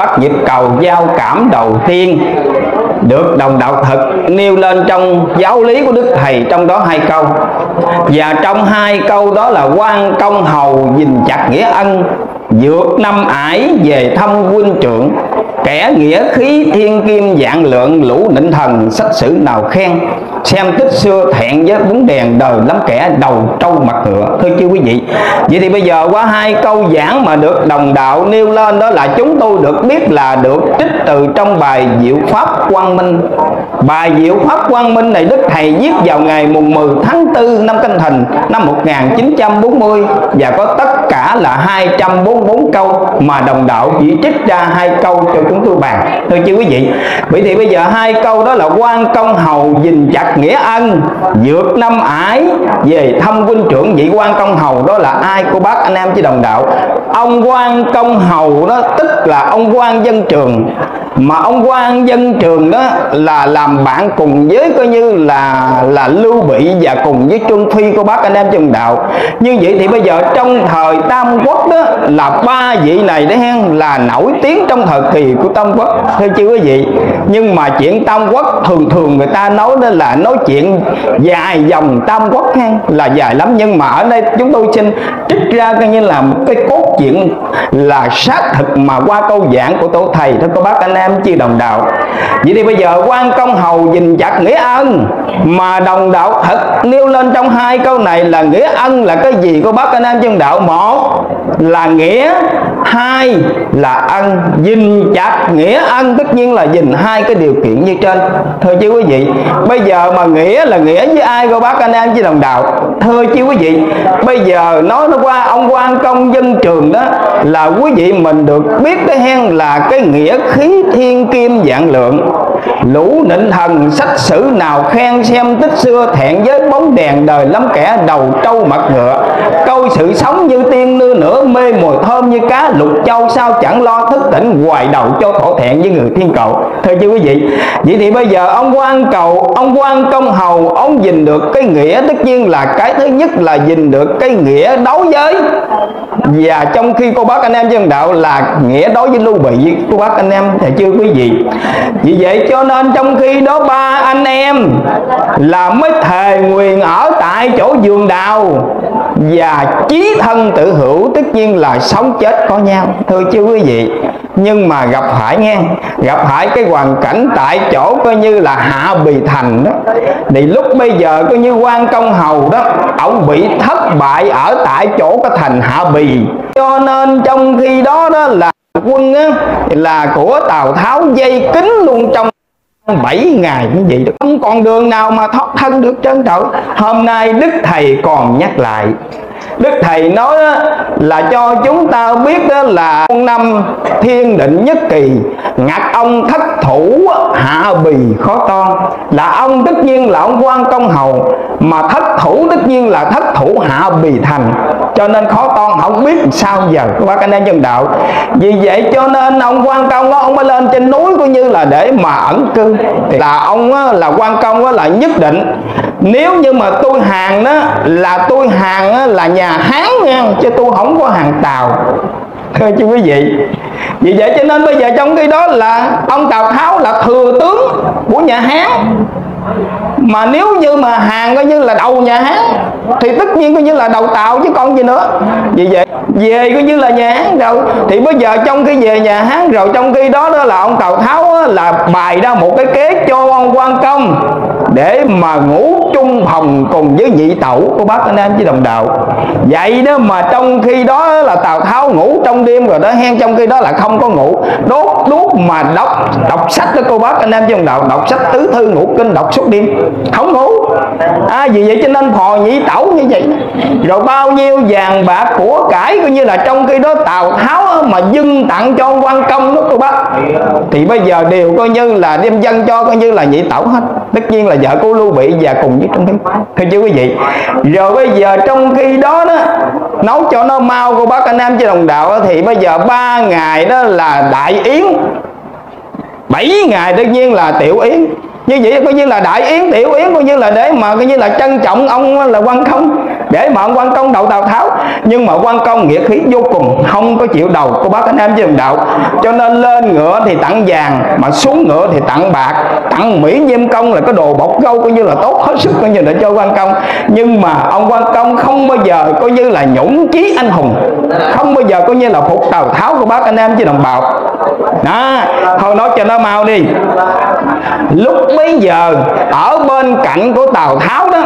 bắt nhịp cầu giao cảm đầu tiên. Được đồng đạo thực nêu lên trong giáo lý của đức thầy trong đó hai câu. Và trong hai câu đó là quan công hầu nhìn chặt nghĩa ân, vượt năm ải về thăm huynh trưởng kẻ nghĩa khí, thiên kim, dạng lượng, lũ, nịnh thần, sách sử nào khen. Xem tích xưa thẹn với bún đèn đời lắm kẻ đầu trâu mặt ngựa. Thưa chưa quý vị, vậy thì bây giờ qua hai câu giảng mà được đồng đạo nêu lên, đó là chúng tôi được biết là được trích từ trong bài diệu pháp quang minh. Bài diệu pháp quang minh này đức thầy viết vào ngày mùng 10 tháng 4 năm canh thìn năm 1940 và có tất cả là 244 câu mà đồng đạo chỉ trích ra hai câu cho chúng tôi bàn. Thưa chứ quý vị, vậy thì bây giờ hai câu đó là quan công hầu gìn chặt nghĩa ân, vượt năm ải về thăm huynh trưởng. Vị quan công hầu đó là ai cô bác, anh em chứ đồng đạo? Ông quan công hầu đó, tức là ông quan dân trường. Mà ông quan dân trường đó là làm bạn cùng với coi như là là lưu bị và cùng với trương phi của bác, anh em trong đạo. Như vậy thì bây giờ trong thời tam quốc đó là ba vị này đấy hen, là nổi tiếng trong thời kỳ của tam quốc thưa chứ quý vị nhưng mà chuyện tam quốc thường thường người ta nói đó là nói chuyện dài dòng tam quốc hay là dài lắm. Nhưng mà ở đây chúng tôi xin trích ra coi như là một cái cốt truyện là xác thực mà qua câu giảng của tổ thầy. Thưa cô bác anh em chia đồng đạo. Vậy thì bây giờ quan công hầu dình chặt nghĩa ân, mà đồng đạo thật nêu lên trong hai câu này là nghĩa ân là cái gì? Cô bác anh em chân đạo, một là nghĩa hai là ân dinh chặt nghĩa. Ân tất nhiên là dình hai cái điều kiện như trên. Thưa chứ quý vị, bây giờ mà nghĩa là nghĩa với ai cô bác, anh em với đồng đạo? Thưa chứ quý vị, bây giờ nói nó qua, ông quan công dân trường đó, là quý vị mình được biết cái hen là cái nghĩa khí thiên kim dạng lượng lũ nịnh thần, sách sử nào khen xem tích xưa thẹn với bóng đèn đời lắm kẻ đầu trâu mặt ngựa. Câu sự sống như tiên nưa nửa mê mùi thơm như cá lục châu, sao chẳng lo thức tỉnh hoài đầu cho thổ thẹn với người thiên cầu? Thưa chứ quý vị, vậy thì bây giờ ông quan cầu, ông quan công hầu, ông dình được cái nghĩa, tất nhiên là cái thứ nhất là dình được cái nghĩa đối với. Và trong khi cô bác anh em dân đạo là nghĩa đối với lưu bị, cô bác anh em thì chưa quý vị. Vì vậy cho nên trong khi đó ba anh em là mới thề nguyện ở tại chỗ vườn đào. Và chí thân tự hữu tất nhiên là sống chết có nhau thưa chứ quý vị. Nhưng mà gặp phải nghe gặp phải cái hoàn cảnh tại chỗ coi như là hạ bì thành đó. Thì lúc bây giờ coi như quan công hầu đó ông bị thất bại ở tại chỗ cái thành hạ bì. Cho nên trong khi đó đó là quân á, là của tào tháo dây kính luôn trong 7 ngày như vậy đó. không còn đường nào mà thoát thân được trơn trời hôm nay đức thầy còn nhắc lại. Đức thầy nói là cho chúng ta biết là năm thiên định nhất kỳ ngặt ông thất thủ hạ bì khó to. Là ông tất nhiên là ông quan công hầu, mà thất thủ tất nhiên là thất thủ hạ bì thành cho nên khó toan không biết sao giờ. Qua cái anh em đạo. Vì vậy cho nên ông quan công đó ông mới lên trên núi coi như là để mà ẩn cư. Là ông là quan công đó là nhất định. Nếu như mà tôi hàng đó là tôi hàng là nhà hán nha chứ tôi không có hàng tàu. Thưa chú quý vị. Vì vậy cho nên bây giờ trong khi đó là ông tào tháo là thừa tướng của nhà hán. Mà nếu như mà hàng coi như là đầu nhà hán thì tất nhiên coi như là đầu tạo chứ còn gì nữa. Vì vậy về coi như là nhà hán rồi. Thì bây giờ trong khi về nhà hán rồi trong khi đó đó là ông tào tháo á, là bày ra một cái kế cho ông quan công để mà ngủ chung phòng cùng với nhị tẩu của bác anh em với đồng đạo. Vậy đó mà trong khi đó là tào tháo ngủ trong đêm rồi đó hen trong khi đó là không có ngủ. Đốt đuốc mà đọc đọc sách đó cô bác anh em với đồng đạo đọc sách tứ thư ngủ kinh đọc suốt đêm. Không ngủ. À vì vậy cho nên phò nhị tẩu như vậy. Rồi bao nhiêu vàng bạc của cải coi như là trong khi đó tào tháo mà dâng tặng cho quan công đó cô bác. Thì bây giờ đều coi như là đem dân cho coi như là nhị tẩu hết. Tất nhiên là vợ của lưu bị và cùng với trong khi thưa chứ quý vị, rồi bây giờ trong khi đó đó, nấu cho nó mau cô bác anh em trên đồng đạo thì bây giờ ba ngày đó là đại yến. Bảy ngày tất nhiên là tiểu yến như vậy coi như là đại yến, tiểu yến coi như là để mà coi như là trân trọng ông là quan công, để mà ông quan công đậu tào tháo. Nhưng mà quan công nghĩa khí vô cùng, không có chịu đầu của bác anh em với đồng đạo. Cho nên lên ngựa thì tặng vàng, mà xuống ngựa thì tặng bạc, tặng mỹ diêm công là cái đồ bọc gâu coi như là tốt hết sức coi như để cho quan công. Nhưng mà ông quan công không bao giờ coi như là nhũng chí anh hùng, không bao giờ coi như là phục tào tháo của bác anh em với đồng bào. Đó, thôi nói cho nó mau đi lúc bấy giờ ở bên cạnh của tào tháo đó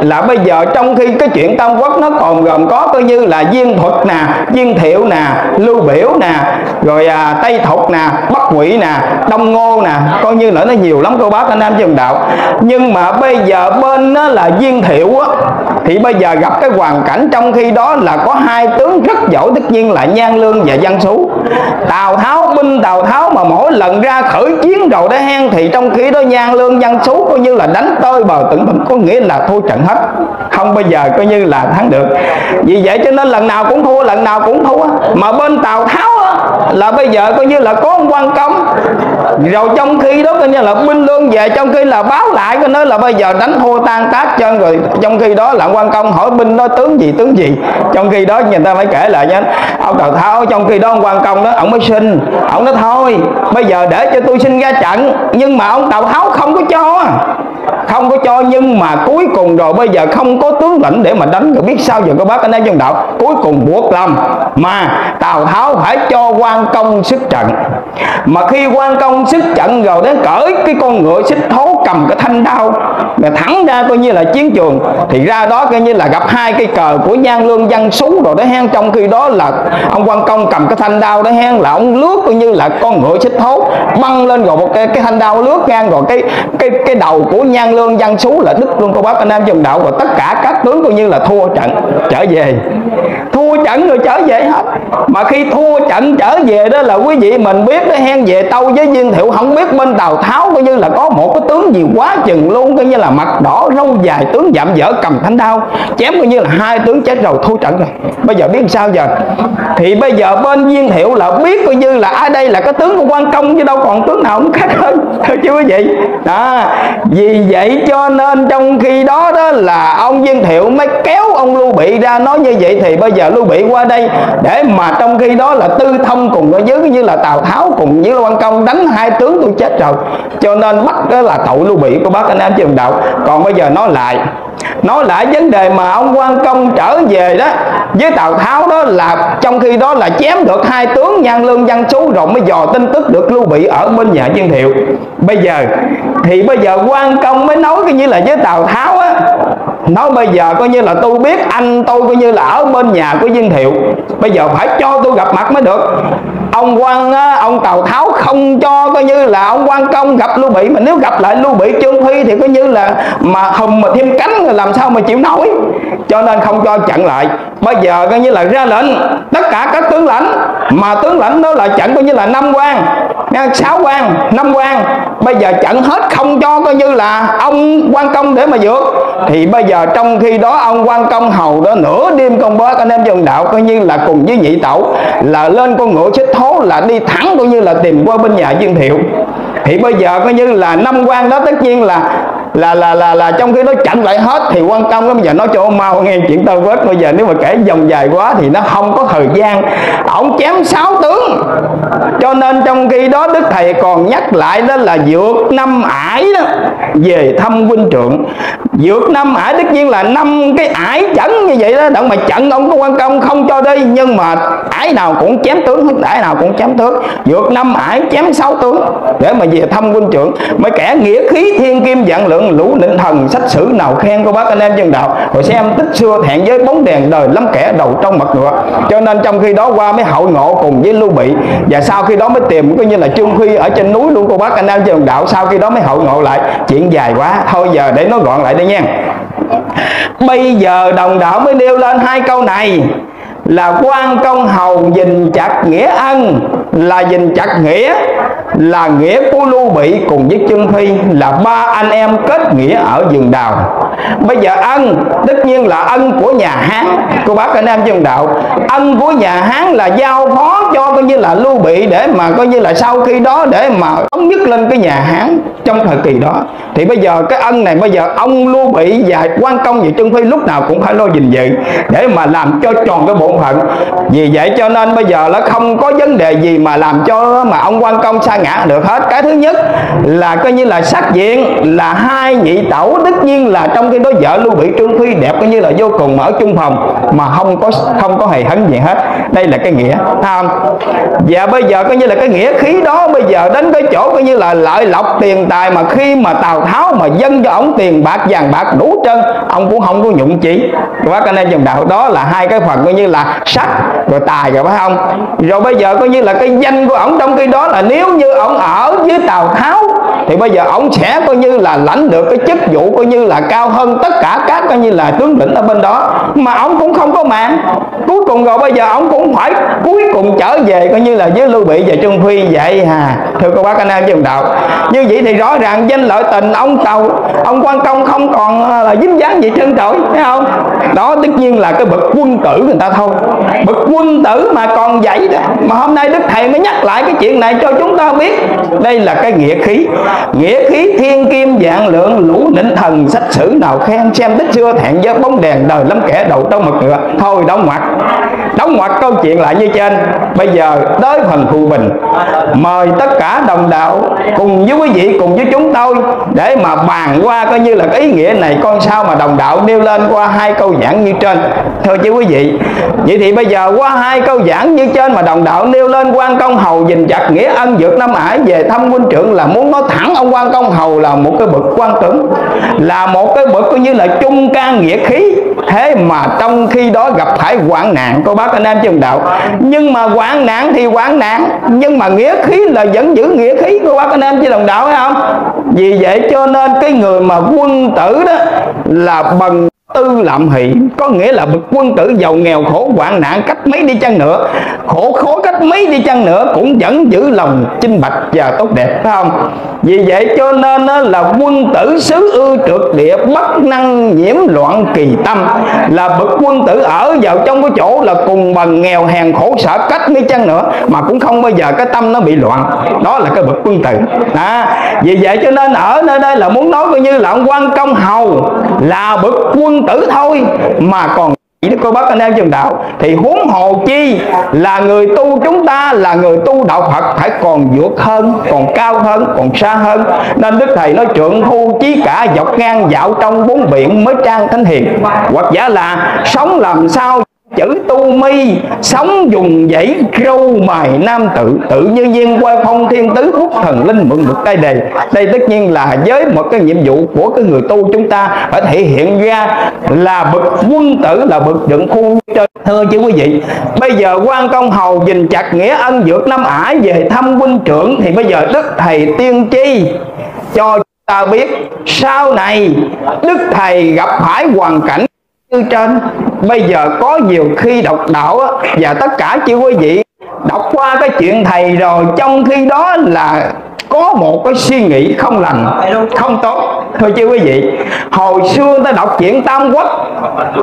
là bây giờ trong khi cái chuyện tam quốc nó còn gồm có coi như là viên thuật nè viên thiệu nè lưu biểu nè rồi à, tây thục nè bắc ngụy nè đông ngô nè coi như là nó nhiều lắm cô bác anh em trường đạo. Nhưng mà bây giờ bên đó là viên thiệu á thì bây giờ gặp cái hoàn cảnh trong khi đó là có hai tướng rất giỏi tất nhiên là nhan lương và văn sú tào tháo binh tào tháo mà mỗi lần ra khởi chiến rồi đó hen thì trong khi đó nhan lương dân số coi như là đánh tơi bờ tận bình có nghĩa là thua trận hết. Không bao giờ coi như là thắng được. Vì vậy cho nên lần nào cũng thua, lần nào cũng thua. Mà bên tàu tháo là bây giờ coi như là có ông quan công. Rồi trong khi đó coi như là binh lương về, trong khi là báo lại, coi nói là bây giờ đánh thua tan tác chân rồi. Trong khi đó là quan công hỏi binh đó tướng gì tướng gì? Trong khi đó người ta phải kể lại nha ông tào tháo, trong khi đó ông quan công đó, ông mới xin. Ông nói, thôi, bây giờ để cho tôi xin ra trận. Nhưng mà ông tào tháo không có cho. Không có cho, nhưng mà cuối cùng rồi, bây giờ không có tướng lĩnh để mà đánh. Rồi biết sao giờ có bác anh em dân đạo cuối cùng buộc lòng. Mà tào tháo phải cho quan Quan công sức trận. Mà khi quan công sức trận rồi đến cởi cái con ngựa xích thố cầm cái thanh đao mà thẳng ra coi như là chiến trường. Thì ra đó coi như là gặp hai cái cờ của nhan lương văn sú rồi đó hen. Trong khi đó là ông quan công cầm cái thanh đao đó hen là ông lướt coi như là con ngựa xích thố băng lên rồi một cái, cái thanh đao lướt ngang rồi cái cái cái đầu của nhan lương văn sú là đứt luôn cô bác anh em dòng đạo. Và tất cả các tướng coi như là thua trận trở về trận rồi trở về. Hết mà khi thua trận trở về đó là quý vị mình biết đó, hen về tâu với viên thiệu không biết bên tàu tháo coi như là có một cái tướng gì quá chừng luôn, coi như là mặt đỏ râu dài tướng dạm dở cầm thanh đao, chém coi như là hai tướng chết rồi, thua trận rồi. Bây giờ biết sao giờ? Thì bây giờ bên viên thiệu là biết coi như là ở đây là cái tướng của quan công chứ đâu còn tướng nào cũng khác hơn chứ quý vị. Đó, vì vậy cho nên trong khi đó đó là ông viên thiệu mới kéo ông lưu bị ra, nói như vậy thì bây giờ lưu bị qua đây để mà trong khi đó là tư thông cùng với dưới như là tào tháo cùng với quan công đánh hai tướng tôi chết rồi. Cho nên bắt đó là tội lưu bị của bác anh em trường đạo. Còn bây giờ nói lại nói lại vấn đề mà ông quan công trở về đó với tào tháo đó là trong khi đó là chém được hai tướng nhan lương, văn sú rồi mới dò tin tức được lưu bị ở bên nhà viên thiệu. Bây giờ, thì bây giờ quan công mới nói cái như là với tào tháo á nói bây giờ coi như là tôi biết anh tôi coi như là ở bên nhà của viên thiệu. Bây giờ phải cho tôi gặp mặt mới được. Ông quan ông tào tháo không cho coi như là ông quan công gặp lưu bị, mà nếu gặp lại lưu bị, trương phi thì coi như là mà hùm mà thêm cánh là làm sao mà chịu nổi. Cho nên không cho chặn lại. Bây giờ coi như là ra lệnh, tất cả các tướng lãnh, mà tướng lãnh đó là chặn coi như là năm quan sáu quan, năm quan. Bây giờ chặn hết không cho coi như là ông quan công để mà vượt. Thì bây giờ trong khi đó ông quan công hầu đó nửa đêm công bố anh em dân đạo coi như là cùng với nhị tẩu là lên con ngựa xích thố là đi thẳng coi như là tìm qua bên nhà dương thiệu. Thì bây giờ coi như là năm quan đó tất nhiên là là là là là trong khi nó chặn lại hết thì quan công bây giờ nói cho ông mau nghe chuyện tao vết. Bây giờ nếu mà kể dòng dài quá thì nó không có thời gian. Ổng chém sáu tướng. Cho nên trong khi đó đức thầy còn nhắc lại đó là vượt năm ải đó, về thăm huynh trượng vượt năm ải tất nhiên là năm cái ải chẩn như vậy đó. Đặng mà chặn ông có quan công không cho đi. Nhưng mà ải nào cũng chém tướng hết. Ải nào cũng chém tướng. Vượt năm ải chém sáu tướng để mà về thăm huynh trưởng. Mới kẻ nghĩa khí thiên kim vạn lượng lũ định thần, sách sử nào khen cô bác anh em dân đạo. Rồi xem tích xưa thẹn với bóng đèn đời lắm kẻ đầu trong mặt ngựa. Cho nên trong khi đó qua mới hậu ngộ cùng với lưu bị, và sau khi đó mới tìm, coi như là trương phi ở trên núi luôn cô bác anh em dân đạo. Sau khi đó mới hậu ngộ lại, chuyện dài quá. Thôi giờ để nó gọn lại đây nha. Bây giờ đồng đạo mới nêu lên hai câu này là quan công hầu dình chặt nghĩa ân, là dình chặt nghĩa, là nghĩa của lưu bị cùng với trương phi, là ba anh em kết nghĩa ở vườn đào. Bây giờ ân, tất nhiên là ân của nhà hán. Cô bác anh em trong đạo ân của nhà hán là giao phó cho coi như là lưu bị để mà coi như là sau khi đó để mà thống nhất lên cái nhà hán trong thời kỳ đó. Thì bây giờ cái ân này, bây giờ ông lưu bị và quan công và trương phi lúc nào cũng phải lo gìn giữ để mà làm cho tròn cái bộ bổn vì vậy cho nên bây giờ nó không có vấn đề gì mà làm cho mà ông quan công sa ngã được hết. Cái thứ nhất là coi như là sắc diện là hai nhị tẩu tất nhiên là trong cái đó vợ lưu bị trương phi đẹp coi như là vô cùng ở chung phòng mà không có không có hề hấn gì hết. Đây là cái nghĩa không? Và bây giờ coi như là cái nghĩa khí đó bây giờ đến cái chỗ coi như là lợi lộc tiền tài mà khi mà tào tháo mà dân cho ông tiền bạc vàng bạc đủ trơn, ông cũng không có nhụng chỉ bác anh em dòng đạo đó là hai cái phần coi như là sắc rồi tài rồi phải không? Rồi bây giờ coi như là cái danh của ổng trong khi đó là nếu như ổng ở với tào tháo thì bây giờ ông sẽ coi như là lãnh được cái chức vụ coi như là cao hơn tất cả các coi như là tướng lĩnh ở bên đó. Mà ông cũng không có mạng. Cuối cùng rồi bây giờ ông cũng phải cuối cùng trở về coi như là với lưu bị và trương phi vậy hà. Thưa cô bác anh em trong đạo. Như vậy thì rõ ràng danh lợi tình ông tàu, ông quan công không còn à, là dính dáng gì trơn trội thấy không? Đó, tất nhiên là cái bậc quân tử người ta thôi. Bậc quân tử mà còn vậy đó. Mà hôm nay đức thầy mới nhắc lại cái chuyện này cho chúng ta biết. Đây là cái nghĩa khí nghĩa khí, thiên kim, dạng lượng, lũ nịnh thần, sách sử nào khen, xem tích xưa thẹn với bóng đèn đời lắm kẻ đầu trong mật ngựa. Thôi, đóng ngoặt đóng ngoặt câu chuyện lại như trên. Bây giờ, tới phần phụ bình. Mời tất cả đồng đạo cùng với quý vị, cùng với chúng tôi, để mà bàn qua coi như là cái ý nghĩa này, con sao mà đồng đạo nêu lên qua hai câu giảng như trên. Thưa chứ quý vị, vậy thì bây giờ qua hai câu giảng như trên mà đồng đạo nêu lên quan công hầu dình chặt nghĩa ân dược năm ải về thăm huynh trưởng là muốn nói thẳng ông quan công hầu là một cái bậc quan tướng là một cái bậc coi như là trung can nghĩa khí. Thế mà trong khi đó gặp phải hoạn nạn cô bác anh em trường đạo. Nhưng mà hoạn nạn thì hoạn nạn, nhưng mà nghĩa khí là vẫn giữ nghĩa khí cô bác anh em chứ đồng đạo phải không? Vì vậy cho nên cái người mà quân tử đó là bằng tư lạm hỷ, có nghĩa là bậc quân tử giàu nghèo khổ hoạn nạn, cách mấy đi chăng nữa, khổ khó cách mấy đi chăng nữa cũng vẫn giữ lòng chinh bạch và tốt đẹp phải không? Vì vậy cho nên là quân tử xứ ư trượt địa bất năng nhiễm loạn kỳ tâm. Là bậc quân tử ở vào trong cái chỗ là cùng bằng nghèo hèn khổ sở cách mấy chăng nữa mà cũng không bao giờ cái tâm nó bị loạn. Đó là cái bậc quân tử. À, vì vậy cho nên ở nơi đây là muốn nói coi như là ông quan công hầu là bậc quân tử thôi mà còn Đức cô bác anh em trường đạo, thì huống hồ chi là người tu chúng ta là người tu đạo Phật phải còn vượt hơn, còn cao hơn, còn xa hơn. Nên Đức Thầy nói trượng thu chí cả dọc ngang dạo trong bốn biển mới trang thánh hiền. Hoặc giả là sống làm sao chữ tu mi, sống dùng dãy râu mài nam tự tự như nhiên quay phong thiên tứ hút thần linh mượn được tay đề. Đây tất nhiên là với một cái nhiệm vụ của cái người tu chúng ta phải thể hiện ra là bậc quân tử, là bậc dựng khu chơi thưa chứ quý vị. Bây giờ quan công hầu dình chặt nghĩa ân dược năm ả về thăm huynh trưởng, thì bây giờ đức thầy tiên tri cho ta biết, sau này đức thầy gặp phải hoàn cảnh trên. Bây giờ có nhiều khi đọc đạo và tất cả chư quý vị đọc qua cái chuyện thầy rồi, trong khi đó là có một cái suy nghĩ không lành, không tốt. Thôi chứ quý vị, hồi xưa ta đọc chuyện tam quốc,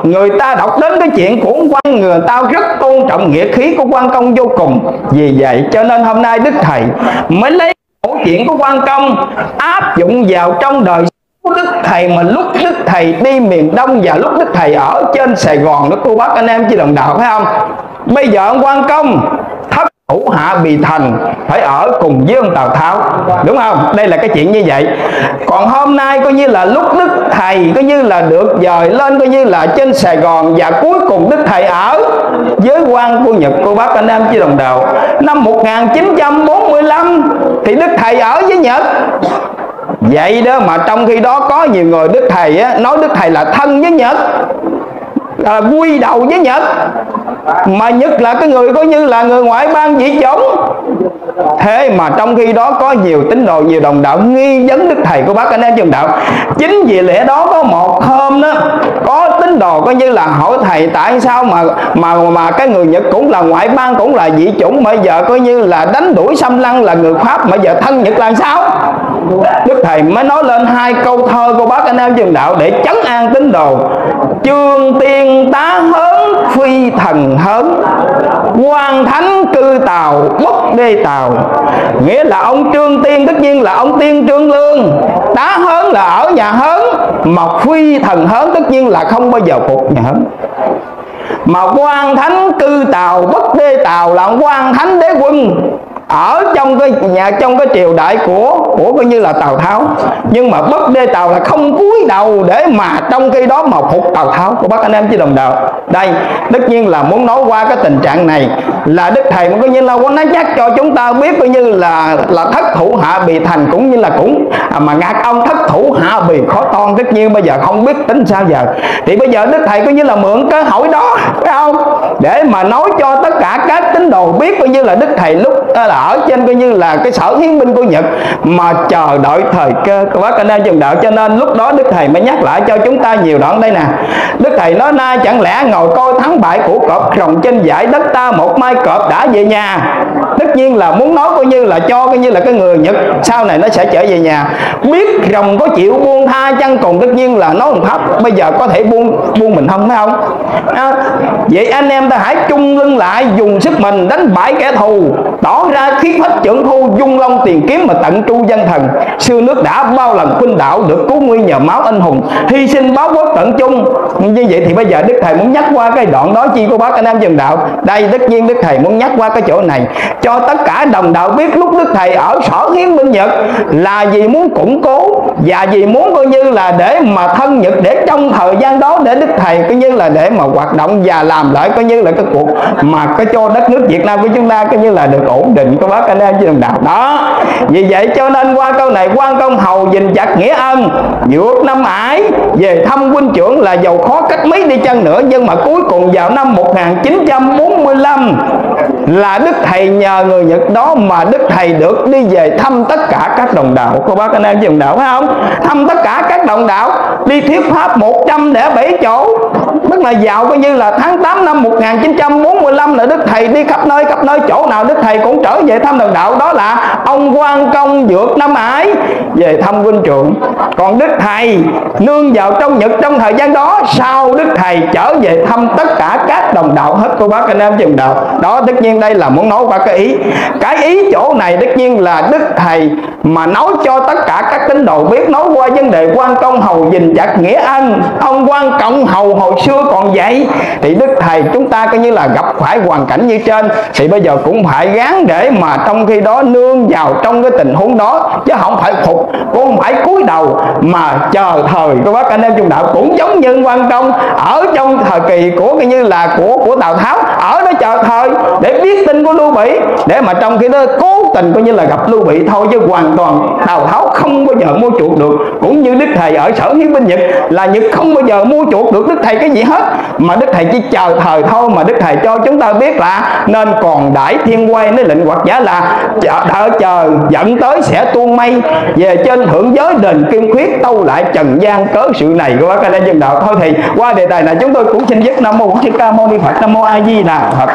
người ta đọc đến cái chuyện của quan người ta rất tôn trọng nghĩa khí của quan công vô cùng. Vì vậy cho nên hôm nay đức thầy mới lấy mẫu chuyện của quan công áp dụng vào trong đời Đức Thầy mà lúc Đức Thầy đi miền Đông và lúc Đức Thầy ở trên Sài Gòn đó, cô bác anh em chị đồng đạo phải không? Bây giờ ông quan công, thất thủ hạ bì thành, phải ở cùng với ông Tào Tháo. Đúng không? Đây là cái chuyện như vậy. Còn hôm nay coi như là lúc Đức Thầy coi như là được dời lên coi như là trên Sài Gòn và cuối cùng Đức Thầy ở với quan của Nhật, cô bác anh em chị đồng đạo. Năm 1945 thì Đức Thầy ở với Nhật vậy đó mà trong khi đó có nhiều người đức thầy á, nói đức thầy là thân với nhật là vui đầu với nhật. Mà nhất là cái người coi như là người ngoại bang dị chủng thế mà trong khi đó có nhiều tín đồ nhiều đồng đạo nghi vấn đức thầy của bác anh em đồng đạo. Chính vì lẽ đó có một hôm đó tín đồ coi như là hỏi thầy, tại sao mà mà mà cái người Nhật cũng là ngoại bang, cũng là dị chủng bây giờ coi như là đánh đuổi xâm lăng là người Pháp, mà giờ thân Nhật là sao? Đức Thầy mới nói lên hai câu thơ của bác anh em trường đạo để chấn an tín đồ. Chương tiên tá hớn, phi thần hớn quan thánh cư tàu bất đê tàu. Nghĩa là ông trương tiên, tất nhiên là ông tiên trương lương. Tá hớn là ở nhà hớn. Mà phi thần hớn tất nhiên là không bao giờ phục nhà hớn. Mà quan thánh cư tàu, bất đê tàu là quan thánh đế quân ở trong cái nhà trong cái triều đại của của coi như là tào tháo. Nhưng mà bất đê tàu là không cúi đầu để mà trong khi đó mà phục tào tháo. Của bác anh em chứ đồng đạo. Đây tất nhiên là muốn nói qua cái tình trạng này là đức thầy cũng coi như là có nói nhắc cho chúng ta biết coi như là là thất thủ hạ bị thành cũng như là cũng à, mà ngạc ông thất thủ hạ bị khó toan. Tất nhiên bây giờ không biết tính sao giờ. Thì bây giờ đức thầy coi như là mượn cơ hội đó phải không? Để mà nói cho tất cả các tín đồ biết coi như là đức thầy lúc là ở trên coi như là cái sở hiến binh của Nhật mà chờ đợi thời cơ. Của bác anh em trường đạo cho nên lúc đó Đức Thầy mới nhắc lại cho chúng ta nhiều đoạn đây nè. Đức Thầy nói nay chẳng lẽ ngồi coi thắng bại của cọp rồng trên giải đất ta một mai cọp đã về nhà? Tất nhiên là muốn nói coi như là cho coi như là cái người Nhật sau này nó sẽ trở về nhà. Biết rồng có chịu buông tha chăng? Còn tất nhiên là nói một pháp bây giờ có thể buông buông mình không phải không? À, vậy anh em ta hãy chung lưng lại dùng sức mình đánh bại kẻ thù. Đó tỏ ra khí phách trưởng thu dung long tiền kiếm mà tận tru dân thần. Xưa nước đã bao lần khuynh đảo được cứu nguy nhờ máu anh hùng. Hy sinh báo quốc tận chung. Như vậy thì bây giờ đức thầy muốn nhắc qua cái đoạn đó chi của bác anh em dần đạo. Đây, tất nhiên đức thầy muốn nhắc qua cái chỗ này. Cho tất cả đồng đạo biết lúc đức thầy ở sở hiến minh nhật là vì muốn củng cố và vì muốn coi như là để mà thân nhật để trong thời gian đó để đức thầy coi như là để mà hoạt động và làm lại coi như là cái cuộc mà cái cho đất nước việt nam của chúng ta coi như là được ổn định của bác anh em chứ đồng đạo đó. Vì vậy cho nên qua câu này quan công hầu dình chặt nghĩa ân, vượt năm ải, về thăm huynh trưởng là giàu khó cách mấy đi chăng nữa, nhưng mà cuối cùng vào năm 1945 là đức thầy nhờ người nhật đó mà đức thầy được đi về thăm tất cả các đồng đạo. Cô bác anh em chứ đồng đạo phải không? Thăm tất cả các đồng đạo, đi thuyết pháp 107 chỗ tức là vào coi như là tháng 8 năm 1945 là đức thầy đi khắp nơi khắp nơi, chỗ nào đức thầy cũng trở về thăm đồng đạo. Đó là ông quan công vượt năm ái về thăm huynh trưởng. Còn đức thầy nương vào trong nhật trong thời gian đó, sau đức thầy trở về thăm tất cả các đồng đạo hết cô bác anh em chừng đạo. Đó, tất nhiên đây là muốn nói qua cái ý. Cái ý chỗ này tất nhiên là đức thầy mà nói cho tất cả các tín đồ biết, nói qua vấn đề quan công hầu dình chặt nghĩa ân ông quan công hầu hồi xưa còn vậy thì đức thầy chúng ta coi như là gặp phải hoàn cảnh như trên. Thì bây giờ cũng phải gán để mà trong khi đó nương vào trong cái tình huống đó. Chứ không phải phục, cũng không phải cúi đầu mà chờ thời của bác anh em trung đạo. Cũng giống như quan công ở trong thời kỳ của coi như là của của tào tháo, ở đó chờ thời để biết tin của lưu bị để mà trong khi đó cố tình coi như là gặp lưu bị thôi chứ hoàn toàn tào tháo không bao giờ mua chuộc được. Cũng như đức thầy ở sở hiến binh nhật là nhật không bao giờ mua chuộc được đức thầy cái gì hết. Mà đức thầy chỉ chờ thời thôi mà đức thầy cho chúng ta biết là nên còn đãi thiên quay nơi lệnh hoặc giả là đợi, chờ, dẫn tới sẽ tuôn mây về trên thượng giới đền kim khuyết tâu lại trần gian cớ sự này của các anh dân đạo. Thôi thì qua đề tài này chúng tôi cũng xin dứt nam mô thích ca mâu ni phật. Nam mô a di đà phật.